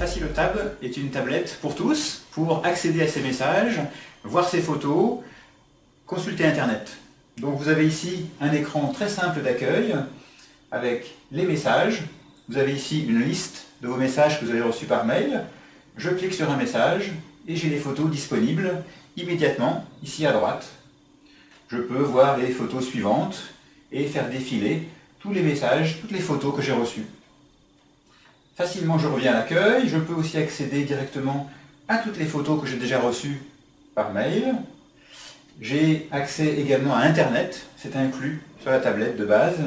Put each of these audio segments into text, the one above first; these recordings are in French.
Tab est une tablette pour tous, pour accéder à ces messages, voir ses photos, consulter Internet. Donc vous avez ici un écran très simple d'accueil avec les messages. Vous avez ici une liste de vos messages que vous avez reçus par mail. Je clique sur un message et j'ai les photos disponibles immédiatement ici à droite. Je peux voir les photos suivantes et faire défiler tous les messages, toutes les photos que j'ai reçues. Facilement, je reviens à l'accueil. Je peux aussi accéder directement à toutes les photos que j'ai déjà reçues par mail. J'ai accès également à Internet, c'est inclus sur la tablette de base.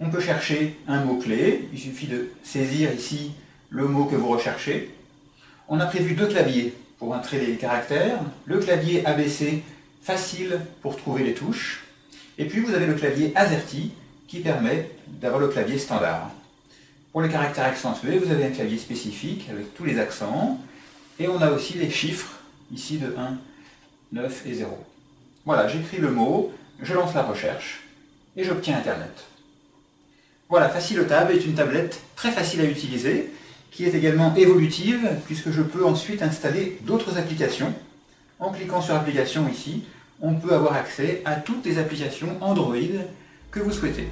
On peut chercher un mot-clé, il suffit de saisir ici le mot que vous recherchez. On a prévu deux claviers pour entrer les caractères. Le clavier ABC, facile pour trouver les touches. Et puis vous avez le clavier AZERTY qui permet d'avoir le clavier standard. Pour les caractères accentués, vous avez un clavier spécifique avec tous les accents. Et on a aussi les chiffres, ici de 1, 9 et 0. Voilà, j'écris le mot, je lance la recherche et j'obtiens Internet. Voilà, Facilotab est une tablette très facile à utiliser, qui est également évolutive, puisque je peux ensuite installer d'autres applications. En cliquant sur Applications ici, on peut avoir accès à toutes les applications Android que vous souhaitez.